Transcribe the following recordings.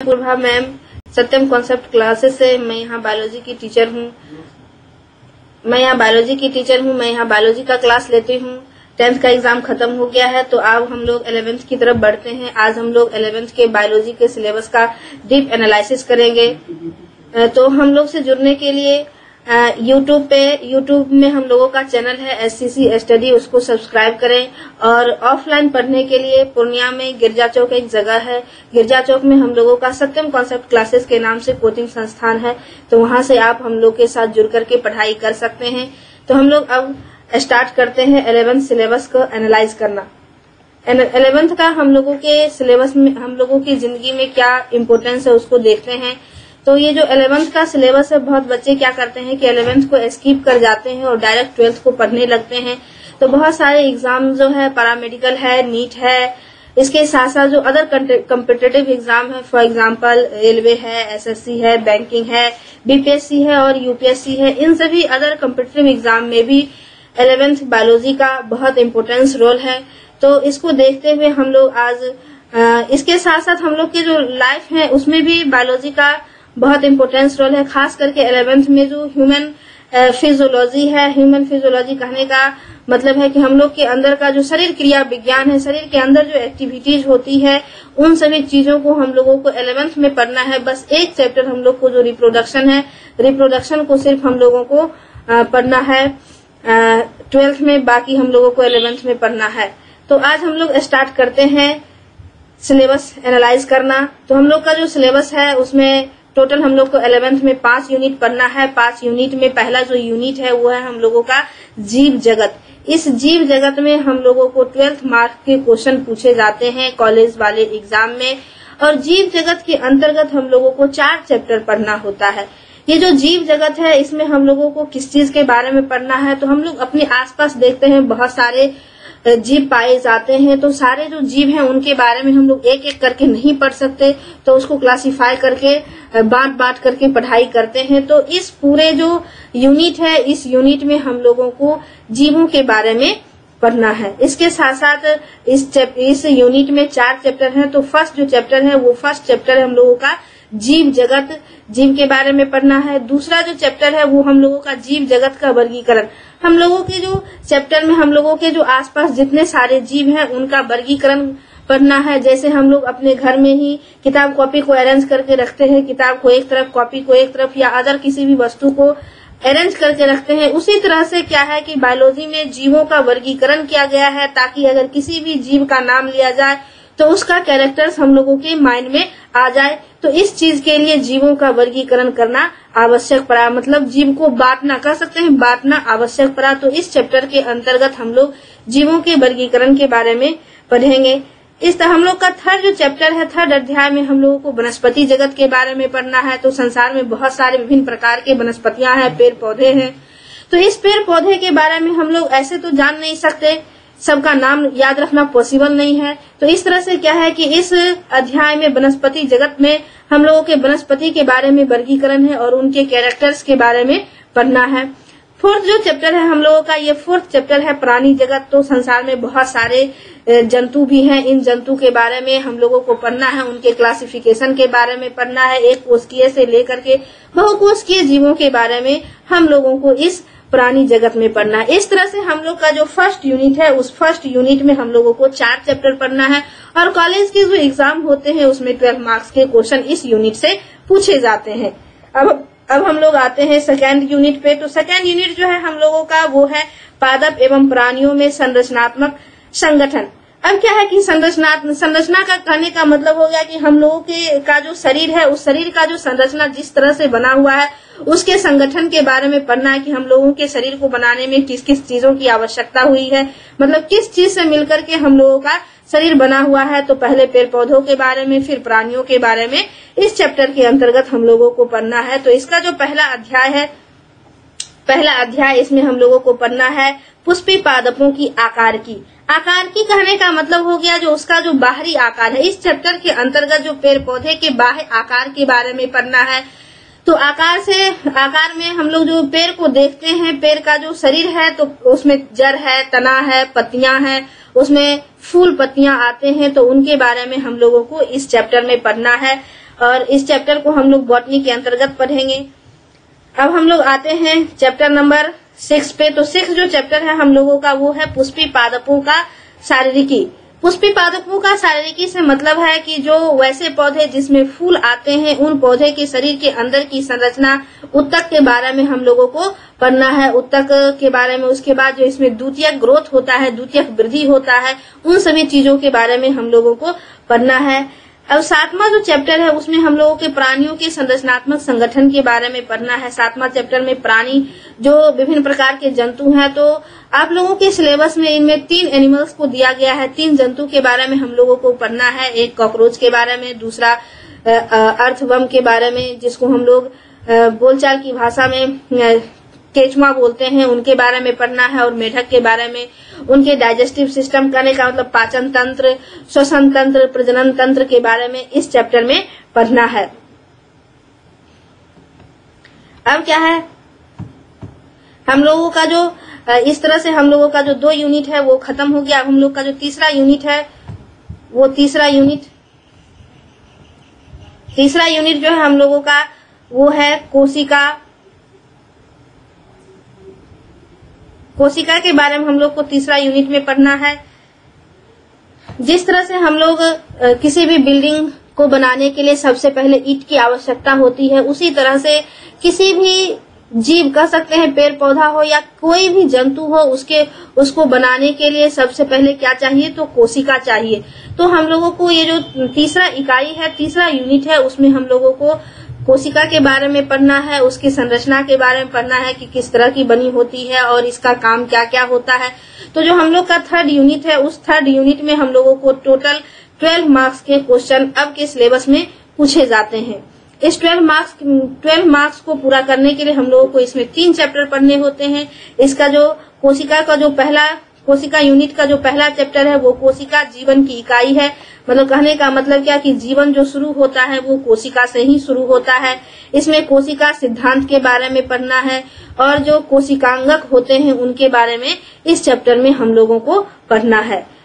Prabha ma'am, Satyam concept classes से मैं यहाँ बायोलॉजी की टीचर हूँ। मैं यहाँ बायोलॉजी की टीचर हूँ, मैं यहाँ बायोलॉजी का क्लास लेती हूँ। टेंथ का एग्ज़ाम खत्म हो गया है तो अब हम लोग इलेवेंथ की तरफ़ बढ़ते हैं। आज हम लोग इलेवेंथ के बायोलॉजी के सिलेबस का डीप एनालिसिस करेंगे। तो हम लोग से जुड़ने के लिए यूट्यूब पे यूट्यूब में हम लोगों का चैनल है एस स्टडी उसको सब्सक्राइब करें। और ऑफलाइन पढ़ने के लिए पूर्णिया में गिरजा चौक एक जगह है। गिरजा चौक में हम लोगों का सत्यम कॉन्सेप्ट क्लासेस के नाम से कोचिंग संस्थान है। तो वहाँ से आप हम लोग के साथ जुड़ करके पढ़ाई कर सकते हैं। तो हम लोग अब स्टार्ट करते हैं इलेवेंथ सिलेबस को एनालाइज करना। इलेवेंथ का हम लोगों के सिलेबस में, हम लोगों की ज़िंदगी में क्या इम्पोर्टेंस है उसको देखते हैं। तो ये जो इलेवेंथ का सिलेबस है बहुत बच्चे क्या करते हैं कि इलेवेंथ को स्किप कर जाते हैं और डायरेक्ट ट्वेल्थ को पढ़ने लगते हैं। तो बहुत सारे एग्ज़ाम जो है पैरामेडिकल है नीट है इसके साथ साथ जो अदर कम्पिटेटिव एग्ज़ाम है फॉर एग्ज़ाम्पल रेलवे है एसएससी है बैंकिंग है बीपीएससी है और यूपीएससी है इन सभी अदर कम्पिटेटिव एग्ज़ाम में भी इलेवेंथ बायोलॉजी का बहुत इम्पोर्टेंस रोल है। तो इसको देखते हुए हम लोग आज आ, इसके साथ साथ हम लोग के जो लाइफ है उसमें भी बायोलॉजी का बहुत इम्पोर्टेंस रोल है, खास करके एलेवेंथ में जो ह्यूमन फिजियोलॉजी है ह्यूमन फिजियोलॉजी कहने का मतलब है कि हम लोग के अंदर का जो शरीर क्रिया विज्ञान है, शरीर के अंदर जो एक्टिविटीज़ होती है, उन सभी चीज़ों को हम लोगों को इलेवेंथ में पढ़ना है। बस एक चैप्टर हम लोग को जो रिप्रोडक्शन है रिप्रोडक्शन को सिर्फ़ हम लोगों को पढ़ना है ट्वेल्थ में, बाकी हम लोगों को इलेवेंथ में पढ़ना है। तो आज हम लोग स्टार्ट करते हैं सिलेबस एनालाइज करना। तो हम लोग का जो सिलेबस है, उसमें टोटल हम लोग को इलेवेंथ में पाँच यूनिट पढ़ना है। पाँच यूनिट में पहला जो यूनिट है, वो है हम लोगों का जीव जगत। इस जीव जगत में हम लोगों को ट्वेल्थ मार्क के क्वेश्चन पूछे जाते हैं कॉलेज वाले एग्ज़ाम में। और जीव जगत के अंतर्गत हम लोगों को चार चैप्टर पढ़ना होता है। ये जो जीव जगत है, इसमें हम लोगों को किस चीज़ के बारे में पढ़ना है तो हम लोग अपने आसपास देखते हैं बहुत सारे जीव पाए जाते हैं तो सारे जो जीव हैं, उनके बारे में हम लोग एक एक करके नहीं पढ़ सकते तो उसको क्लासिफाई करके बांट बांट करके पढ़ाई करते हैं। तो इस पूरे जो यूनिट है, इस यूनिट में हम लोगों को जीवों के बारे में पढ़ना है। इसके साथ साथ इस इस यूनिट में चार चैप्टर हैं तो फ़र्स्ट जो चैप्टर है, वो फ़र्स्ट चैप्टर हम लोगों का जीव जगत, जीव के बारे में पढ़ना है। दूसरा जो चैप्टर है, वो हम लोगों का जीव जगत का वर्गीकरण। हम लोगों के जो चैप्टर में हम लोगों के जो आसपास जितने सारे जीव हैं, उनका वर्गीकरण पढ़ना है। जैसे हम लोग अपने घर में ही किताब कॉपी को अरेंज करके रखते हैं, किताब को एक तरफ़ कॉपी को एक तरफ़ या अदर किसी भी वस्तु को अरेंज करके रखते हैं। उसी तरह से क्या है कि बायोलॉजी में जीवों का वर्गीकरण किया गया है ताकि अगर किसी भी जीव का नाम लिया जाए तो उसका कैरेक्टर्स हम लोगों के माइंड में आ जाए। तो इस चीज़ के लिए जीवों का वर्गीकरण करना आवश्यक पड़ा। मतलब जीव को बांटना कर सकते हैं बांटना आवश्यक पड़ा। तो इस चैप्टर के अंतर्गत हम लोग जीवों के वर्गीकरण के बारे में पढ़ेंगे। इस तरह हम लोग का थर्ड जो चैप्टर है थर्ड अध्याय में हम लोगों को वनस्पति जगत के बारे में पढ़ना है। तो संसार में बहुत सारे विभिन्न प्रकार के वनस्पतियाँ हैं पेड़ पौधे हैं। तो इस पेड़ पौधे के बारे में हम लोग ऐसे तो जान नहीं सकते सबका नाम याद रखना पॉसिबल नहीं है। तो इस तरह से क्या है कि इस अध्याय में वनस्पति जगत में हम लोगों के वनस्पति के बारे में वर्गीकरण है और उनके कैरेक्टर्स के बारे में पढ़ना है। फोर्थ जो चैप्टर है, हम लोगों का ये फोर्थ चैप्टर है प्राणी जगत। तो संसार में बहुत सारे जंतु भी हैं। इन जंतु के बारे में हम लोगों को पढ़ना है, उनके क्लासिफिकेशन के बारे में पढ़ना है। एक कोषकीय से लेकर के बहुकोषकीय जीवों के बारे में हम लोगों को इस प्राणी जगत में पढ़ना है। इस तरह से हम लोग का जो फ़र्स्ट यूनिट है, उस फ़र्स्ट यूनिट में हम लोगों को चार चैप्टर पढ़ना है और कॉलेज के जो एग्ज़ाम होते हैं, उसमें ट्वेल्व मार्क्स के क्वेश्चन इस यूनिट से पूछे जाते हैं। अब अब हम लोग आते हैं सेकेंड यूनिट पे। तो सेकेंड यूनिट जो है हम लोगों का वो है पादप एवं प्राणियों में संरचनात्मक संगठन। अब क्या है कि संरचना संरचना का कहने का मतलब हो गया कि हम लोगों के का जो शरीर है, उस शरीर का जो संरचना जिस तरह से बना हुआ है, उसके संगठन के बारे में पढ़ना है कि हम लोगों के शरीर को बनाने में किस किस चीज़ों की आवश्यकता हुई है। मतलब किस चीज़ से मिलकर के हम लोगों का शरीर बना हुआ है तो पहले पेड़ पौधों के बारे में, फिर प्राणियों के बारे में, इस चैप्टर के अंतर्गत हम लोगों को पढ़ना है। तो इसका जो पहला अध्याय है, पहला अध्याय इसमें हम लोगों को पढ़ना है, पुष्पी पादपों की आकार की। आकार की कहने का मतलब हो गया जो उसका जो बाहरी आकार है। इस चैप्टर के अंतर्गत जो पेड़ पौधे के बाह्य आकार के बारे में पढ़ना है तो आकार से, आकार में हम लोग जो पेड़ को देखते हैं, पेड़ का जो शरीर है तो उसमें जड़ है, तना है, पत्तियाँ हैं, उसमें फूल पत्तियाँ आते हैं तो उनके बारे में हम लोगों को इस चैप्टर में पढ़ना है और इस चैप्टर को हम लोग बॉटनी के अंतर्गत पढ़ेंगे। अब हम लोग आते हैं चैप्टर नंबर सिक्स पे तो सिक्स जो चैप्टर है हम लोगों का, वो है पुष्पी पादपों का शारीरिकी। पुष्पी पादपों का शारीरिकी से मतलब है कि जो वैसे पौधे जिसमें फूल आते हैं, उन पौधे के शरीर के अंदर की संरचना उत्तक के बारे में हम लोगों को पढ़ना है। उत्तक के बारे में, उसके बाद जो इसमें द्वितीय ग्रोथ होता है द्वितीय वृद्धि होता है, उन सभी चीज़ों के बारे में हम लोगों को पढ़ना है। अब सातवां जो चैप्टर है, उसमें हम लोगों के प्राणियों के संरचनात्मक संगठन के बारे में पढ़ना है। सातवां चैप्टर में प्राणी जो विभिन्न प्रकार के जंतु हैं तो आप लोगों के सिलेबस में इनमें तीन एनिमल्स को दिया गया है। तीन जंतु के बारे में हम लोगों को पढ़ना है। एक कॉकरोच के बारे में, दूसरा अर्थवम के बारे में, जिसको हम लोग बोलचाल की भाषा में केचुआ बोलते हैं, उनके बारे में पढ़ना है और मेढक के बारे में, उनके डाइजेस्टिव सिस्टम करने का मतलब पाचन तंत्र, श्वसन तंत्र, प्रजनन तंत्र के बारे में इस चैप्टर में पढ़ना है। अब क्या है? हम लोगों का जो, इस तरह से हम लोगों का जो दो यूनिट है, वो खत्म हो गया। अब हम लोग का जो तीसरा यूनिट है, वो तीसरा यूनिट तीसरा यूनिट जो है हम लोगों का, वो है कोशिका कोशिका के बारे में हम लोग को तीसरा यूनिट में पढ़ना है। जिस तरह से हम लोग किसी भी बिल्डिंग को बनाने के लिए सबसे पहले ईट की आवश्यकता होती है। उसी तरह से किसी भी जीव, कह सकते हैं पेड़ पौधा हो या कोई भी जंतु हो, उसके, उसको बनाने के लिए सबसे पहले क्या चाहिए? तो कोशिका चाहिए। तो हम लोगों को ये जो तीसरा इकाई है, तीसरा यूनिट है, उसमें हम लोगों को कोशिका के बारे में पढ़ना है, उसकी संरचना के बारे में पढ़ना है कि किस तरह की बनी होती है और इसका काम क्या क्या होता है। तो जो हम लोग का थर्ड यूनिट है, उस थर्ड यूनिट में हम लोगों को टोटल ट्वेल्व मार्क्स के क्वेश्चन अब के सिलेबस में पूछे जाते हैं। इस ट्वेल्व मार्क्स ट्वेल्व मार्क्स को पूरा करने के लिए हम लोगों को इसमें तीन चैप्टर पढ़ने होते हैं। इसका जो कोशिका का जो पहला कोशिका यूनिट का जो पहला चैप्टर है, वो कोशिका जीवन की इकाई है। मतलब कहने का मतलब क्या कि जीवन जो शुरू होता है, वो कोशिका से ही शुरू होता है। इसमें कोशिका सिद्धांत के बारे में पढ़ना है और जो कोशिकांगक होते हैं, उनके बारे में इस चैप्टर में हम लोगों को पढ़ना है।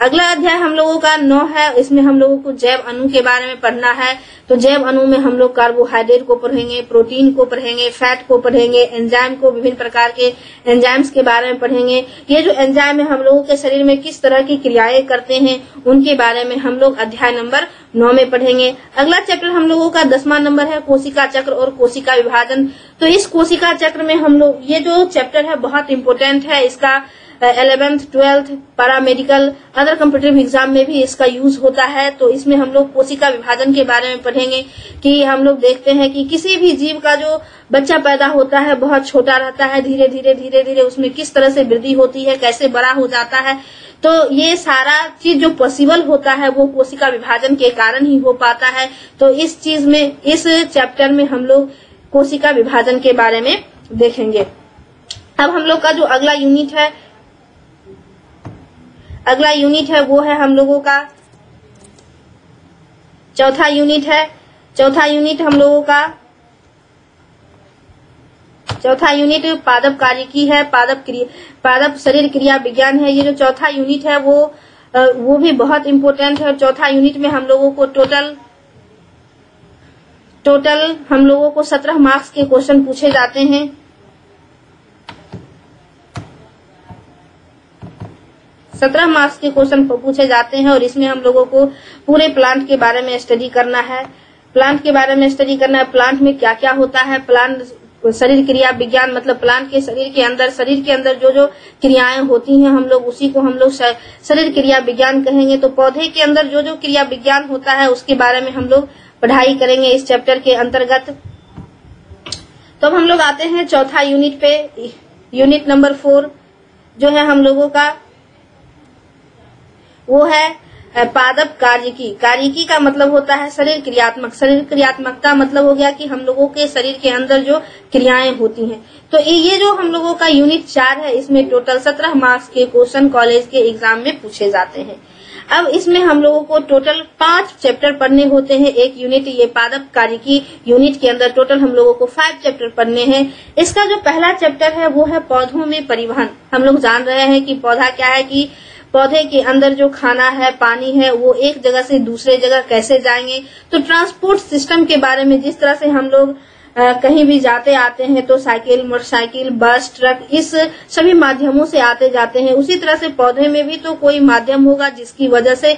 अगला अध्याय हम लोगों का नौ है, इसमें हम लोगों को जैव अणु के बारे में पढ़ना है। तो जैव अणु में हम लोग कार्बोहाइड्रेट को पढ़ेंगे प्रोटीन को पढ़ेंगे फैट को पढ़ेंगे एंजाइम को विभिन्न प्रकार के एंजाइम्स के बारे में पढ़ेंगे। ये जो एंजाइम है, हम लोगों के शरीर में किस तरह की क्रियाएँ करते हैं, उनके बारे में हम लोग अध्याय नंबर नौ में पढ़ेंगे। अगला चैप्टर हम लोगों का दसवां नंबर है, कोशिका चक्र और कोशिका विभाजन। तो इस कोशिका चक्र में हम लोग, ये जो चैप्टर है, बहुत इम्पोर्टेंट है, इसका eleventh, twelfth paramedical other competitive exam में भी इसका यूज़ होता है। तो इसमें हम लोग कोशिका विभाजन के बारे में पढ़ेंगे कि हम लोग देखते हैं कि किसी भी जीव का जो बच्चा पैदा होता है, बहुत छोटा रहता है, धीरे धीरे धीरे धीरे उसमें किस तरह से वृद्धि होती है, कैसे बड़ा हो जाता है तो ये सारा चीज़ जो पॉसिबल होता है, वो कोशिका विभाजन के कारण ही हो पाता है। तो इस चीज़ में, इस चैप्टर में हम लोग कोशिका विभाजन के बारे में देखेंगे। अब हम लोग का जो अगला यूनिट है अगला यूनिट है, वो है हम लोगों का। चौथा यूनिट है, चौथा यूनिट हम लोगों का। चौथा यूनिट पादप कार्य की है, पादप क्रिया, पादप शरीर क्रिया विज्ञान है। ये जो चौथा यूनिट है, वो वो भी बहुत इम्पोर्टेंट है। और चौथा यूनिट में हम लोगों को टोटल टोटल हम लोगों को सत्रह मार्क्स के क्वेश्चन पूछे जाते हैं। सत्रह मार्क्स के क्वेश्चन पूछे जाते हैं और इसमें हम लोगों को पूरे प्लांट के बारे में स्टडी करना है। प्लांट के बारे में स्टडी करना है, प्लांट में क्या क्या होता है, प्लांट शरीर क्रिया विज्ञान मतलब प्लांट के शरीर के अंदर, शरीर के अंदर जो जो क्रियाएँ होती हैं, हम लोग उसी को हम लोग शरीर क्रिया विज्ञान कहेंगे। तो पौधे के अंदर जो जो क्रिया विज्ञान होता है, उसके बारे में हम लोग पढ़ाई करेंगे इस चैप्टर के अंतर्गत। तो अब हम लोग आते हैं चौथा यूनिट पे, यूनिट नंबर फोर, जो है हम लोगों का वो है पादप कार्यकी। कार्यकी का मतलब होता है शरीर क्रियात्मक। शरीर क्रियात्मकता मतलब हो गया कि हम लोगों के शरीर के अंदर जो क्रियाएँ होती हैं। तो ये जो हम लोगों का यूनिट चार है, इसमें टोटल सत्रह मार्क्स के क्वेश्चन कॉलेज के एग्ज़ाम में पूछे जाते हैं। अब इसमें हम लोगों को टोटल पाँच चैप्टर पढ़ने होते हैं। एक यूनिट ये पादप कार्य की यूनिट के अंदर टोटल हम लोगों को फाइव चैप्टर पढ़ने हैं। इसका जो पहला चैप्टर है, वो है पौधों में परिवहन। हम लोग जान रहे हैं कि पौधा क्या है कि पौधे के अंदर जो खाना है पानी है वो एक जगह से दूसरे जगह कैसे जाएँगे? तो ट्रांसपोर्ट सिस्टम के बारे में जिस तरह से हम लोग आ, कहीं भी जाते आते हैं तो साइकिल मोटरसाइकिल बस ट्रक इस सभी माध्यमों से आते जाते हैं। उसी तरह से पौधे में भी तो कोई माध्यम होगा जिसकी वजह से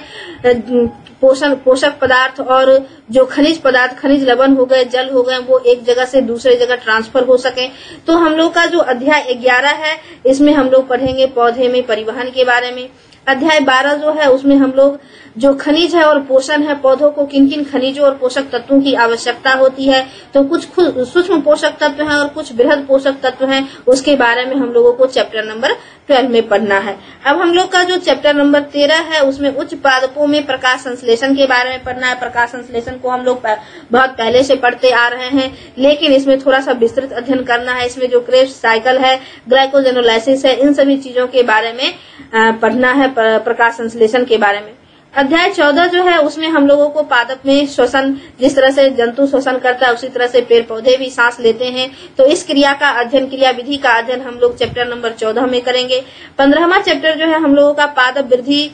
पोषण पोषक पदार्थ और जो खनिज पदार्थ खनिज लवण हो गए जल हो गए वो एक जगह से दूसरे जगह ट्रांसफ़र हो सके। तो हम लोग का जो अध्याय ग्यारह है इसमें हम लोग पढ़ेंगे पौधे में परिवहन के बारे में। अध्याय बारह जो है, उसमें हम लोग जो खनिज है और पोषण है, पौधों को किन किन खनिजों और पोषक तत्वों की आवश्यकता होती है तो कुछ सूक्ष्म पोषक तत्व हैं और कुछ बृहद पोषक तत्व हैं, उसके बारे में हम लोगों को चैप्टर नंबर ट्वेल्व में पढ़ना है। अब हम लोग का जो चैप्टर नंबर तेरह है, उसमें उच्च पादपों में प्रकाश संश्लेषण के बारे में पढ़ना है। प्रकाश संश्लेषण को हम लोग बहुत पहले से पढ़ते आ रहे हैं, लेकिन इसमें थोड़ा सा विस्तृत अध्ययन करना है। इसमें जो क्रेप साइकिल है, ग्लाइकोजेनोलाइसिस है, इन सभी चीज़ों के बारे में पढ़ना है प्रकाश संश्लेषण के बारे में। अध्याय चौदह जो है, उसमें हम लोगों को पादप में श्वसन, जिस तरह से जंतु श्वसन करता है, उसी तरह से पेड़ पौधे भी सांस लेते हैं। तो इस क्रिया का अध्ययन क्रिया विधि का अध्ययन हम लोग चैप्टर नंबर चौदह में करेंगे। पंद्रहवा चैप्टर जो है, हम लोगों का पादप वृद्धि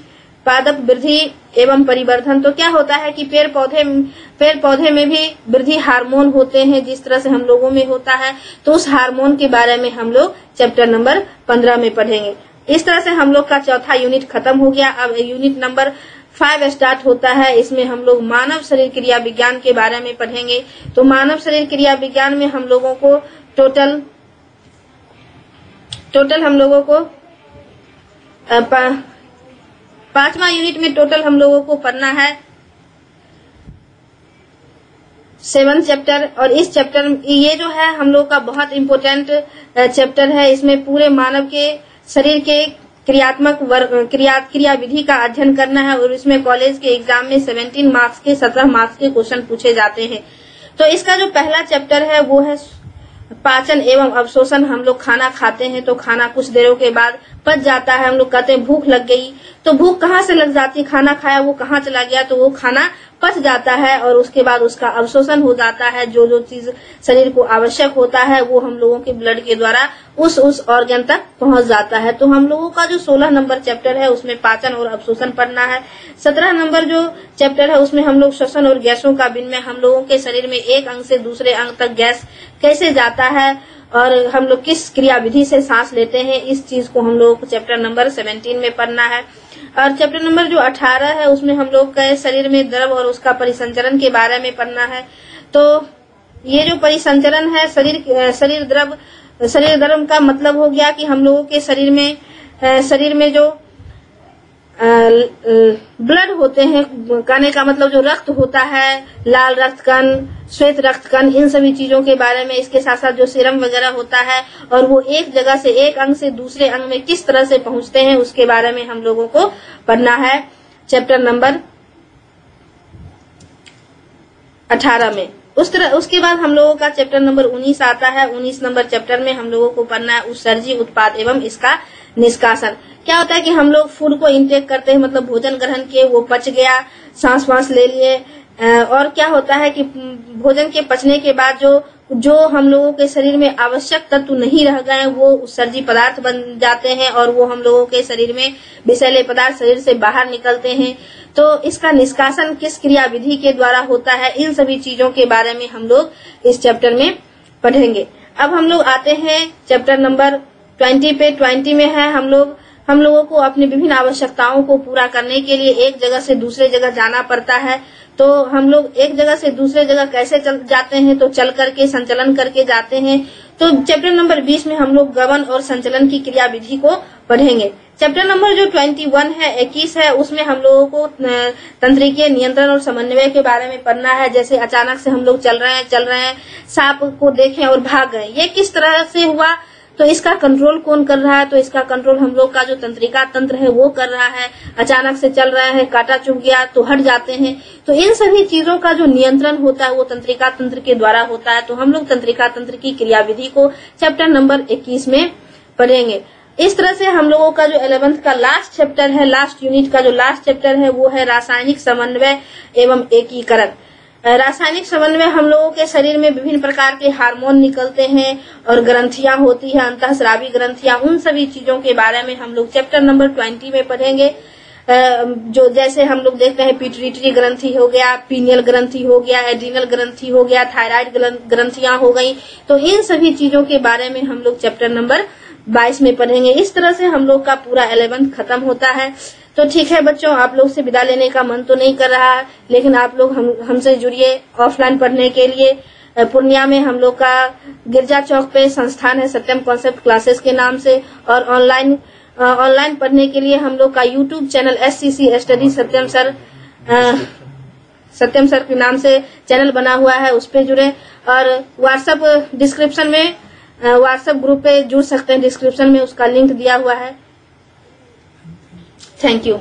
पादप वृद्धि एवं परिवर्धन। तो क्या होता है कि पेड़ पौधे पेड़ पौधे में भी वृद्धि हार्मोन होते हैं, जिस तरह से हम लोगों में होता है। तो उस हार्मोन के बारे में हम लोग चैप्टर नंबर पंद्रह में पढ़ेंगे। इस तरह से हम लोग का चौथा यूनिट खत्म हो गया। अब यूनिट नंबर फाइव स्टार्ट होता है। इसमें हम लोग मानव शरीर क्रिया विज्ञान के बारे में पढ़ेंगे। तो मानव शरीर क्रिया विज्ञान में हम लोगों को टोटल टोटल हम लोगों को पांचवा यूनिट में टोटल हम लोगों को पढ़ना है। सेवन चैप्टर और इस चैप्टर ये जो है हम लोग का बहुत इम्पोर्टेंट चैप्टर है। इसमें पूरे मानव के, शरीर के क्रियात्मक वर्ग, क्रिया क्रिया विधि का अध्ययन करना है और उसमें कॉलेज के एग्ज़ाम में 17 मार्क्स के 17 मार्क्स के क्वेश्चन पूछे जाते हैं। तो इसका जो पहला चैप्टर है, वो है पाचन एवं अवशोषण। हम लोग खाना खाते हैं तो खाना कुछ देरों के बाद पच जाता है, हम लोग कहते हैं भूख लग गई। तो भूख कहाँ से लग जाती है? खाना खाया, वो कहाँ चला गया? तो वो खाना पच जाता है और उसके बाद उसका अवशोषण हो जाता है। जो जो चीज़ शरीर को आवश्यक होता है, वो हम लोगों के ब्लड के द्वारा उस उस ऑर्गन तक पहुँच जाता है। तो हम लोगों का जो सोलह नंबर चैप्टर है, उसमें पाचन और अवशोषण पढ़ना है। सत्रह नंबर जो चैप्टर है, उसमें हम लोग श्वसन और गैसों का विनिमय, हम लोगों के शरीर में एक अंग से दूसरे अंग तक गैस कैसे जाता है? और हम लोग किस क्रिया विधि से सांस लेते हैं, इस चीज़ को हम लोग चैप्टर नंबर सेवेंटीन में पढ़ना है। और चैप्टर नंबर जो अठारह है, उसमें हम लोग का शरीर में द्रव और उसका परिसंचरण के बारे में पढ़ना है। तो ये जो परिसंचरण है, शरीर शरीर द्रव शरीर द्रव का मतलब हो गया कि हम लोगों के शरीर में शरीर में जो ब्लड होते हैं कहने का मतलब जो रक्त होता है, लाल रक्त कण श्वेत रक्त कण इन सभी चीज़ों के बारे में, इसके साथ साथ जो सीरम वगैरह होता है, और वो एक जगह से एक अंग से दूसरे अंग में किस तरह से पहुँचते हैं, उसके बारे में हम लोगों को पढ़ना है। चैप्टर नंबर अठारह में। उस तरह, उसके बाद हम लोगों का चैप्टर नंबर उन्नीस आता है। उन्नीस नंबर चैप्टर में हम लोगों को पढ़ना है उत्सर्जी, उत्पाद एवं इसका निष्कासन। क्या होता है कि हम लोग फ़ूड को इंटेक करते हैं मतलब भोजन ग्रहण किए, वो पच गया सांस वास ले लिए और क्या होता है कि भोजन के पचने के बाद जो जो हम लोगों के शरीर में आवश्यक तत्व नहीं रह गए, वो उत्सर्जी पदार्थ बन जाते हैं और वो हम लोगों के शरीर में विषैले पदार्थ शरीर से बाहर निकलते हैं। तो इसका निष्कासन किस क्रिया विधि के द्वारा होता है, इन सभी चीज़ों के बारे में हम लोग इस चैप्टर में पढ़ेंगे। अब हम लोग आते हैं चैप्टर नंबर ट्वेंटी पे। ट्वेंटी में है हम लोग, हम लोगों को अपनी विभिन्न आवश्यकताओं को पूरा करने के लिए एक जगह से दूसरे जगह जाना पड़ता है। तो हम लोग एक जगह से दूसरे जगह कैसे चल जाते हैं तो चल करके, संचलन करके जाते हैं। तो चैप्टर नंबर 20 में हम लोग गवन और संचलन की क्रिया विधि को पढ़ेंगे। चैप्टर नंबर जो 21 है 21 है, उसमें हम लोगों को तंत्रिकीय नियंत्रण और समन्वय के बारे में पढ़ना है। जैसे अचानक से हम लोग चल रहे हैं, चल रहे हैं, सांप को देखें और भाग गए। ये किस तरह से हुआ? तो इसका कंट्रोल कौन कर रहा है? तो इसका कंट्रोल हम लोग का जो तंत्रिका तंत्र है, वो कर रहा है। अचानक से चल रहा है, काटा चुभ गया तो हट जाते हैं। तो इन सभी चीज़ों का जो नियंत्रण होता है, वो तंत्रिका तंत्र के द्वारा होता है। तो हम लोग तंत्रिका तंत्र की क्रियाविधि को चैप्टर नंबर इक्कीस में पढ़ेंगे। इस तरह से हम लोगों का जो इलेवेंथ का लास्ट चैप्टर है लास्ट यूनिट का जो लास्ट चैप्टर है, वो है रासायनिक समन्वय एवं एकीकरण। रासायनिक में हम लोगों के शरीर में विभिन्न प्रकार के हार्मोन निकलते हैं और ग्रंथियाँ होती है, अंतःस्रावी ग्रंथियाँ, उन सभी चीज़ों के बारे में हम लोग चैप्टर नंबर ट्वेंटी में पढ़ेंगे। जो जैसे हम लोग देखते हैं पिट्यूटरी ग्रंथि हो गया पीनियल ग्रंथि हो गया एड्रीनल ग्रंथि हो गया थायराइड ग्रंथियाँ हो गई। तो इन सभी चीज़ों के बारे में हम लोग चैप्टर नंबर बाईस में पढ़ेंगे। इस तरह से हम लोग का पूरा एलेवेंथ खत्म होता है। तो ठीक है बच्चों, आप लोग से विदा लेने का मन तो नहीं कर रहा है, लेकिन आप लोग हम, हमसे जुड़िए ऑफलाइन पढ़ने के लिए। पूर्णिया में हम लोग का गिरजा चौक पे संस्थान है सत्यम कॉन्सेप्ट क्लासेस के नाम से, और ऑनलाइन ऑनलाइन पढ़ने के लिए हम लोग का YouTube channel S C C study Satyam sir Satyam sir के नाम से चैनल बना हुआ है, उस पर जुड़े। और व्हाट्सएप डिस्क्रिप्शन में व्हाट्सएप ग्रुप पे जुड़ सकते हैं डिस्क्रिप्शन में उसका लिंक दिया हुआ है। Thank you